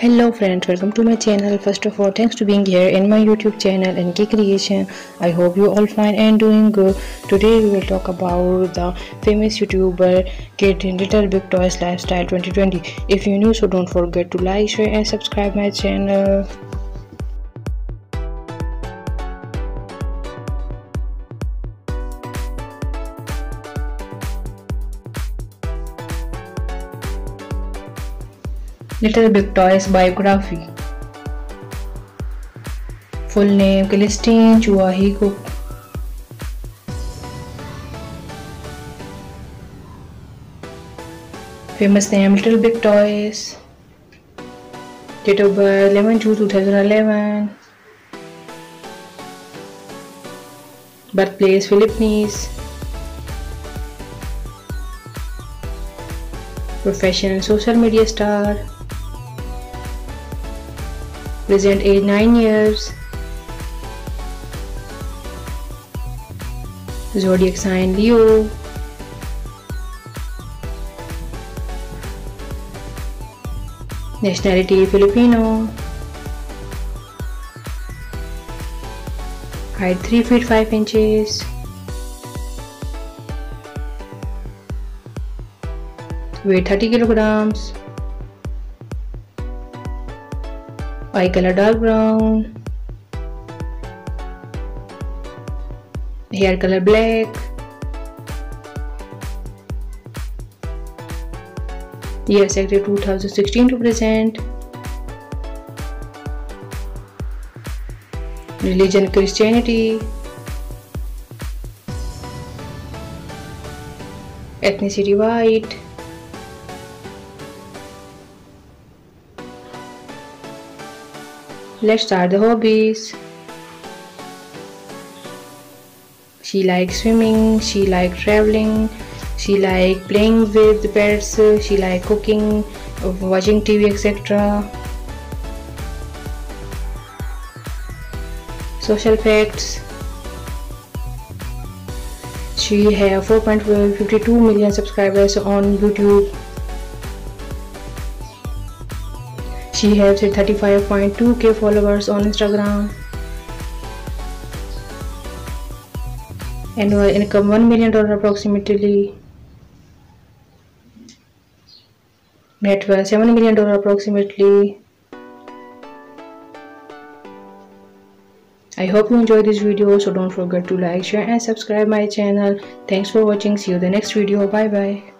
hello friends welcome to my channel. First of all thanks to being here in my youtube channel and NK Creation. I hope you all fine and doing good. Today we will talk about the famous youtuber kid little big toys lifestyle 2020 if you're new so don't forget to like share and subscribe my channel little big toys biography full name Clistine Chua He Cook famous name little big toys date of birth eleven June two thousand eleven place Philippines. Profession social media star Present age 9 years. Zodiac sign Leo. Nationality Filipino. Height 3 feet 5 inches. Weight 30 kilograms. Eye color dark brown hair color black year sector 2016 to present religion Christianity ethnicity white Let's start the hobbies. She likes swimming, she likes traveling, she likes playing with pets, she likes cooking, watching TV etc. Social facts She have 4.52 million subscribers on YouTube She has 35.2k followers on Instagram. Annual income $1 million approximately. Net worth $7 million approximately. I hope you enjoyed this video so don't forget to like, share and subscribe my channel. Thanks for watching. See you the next video. Bye bye.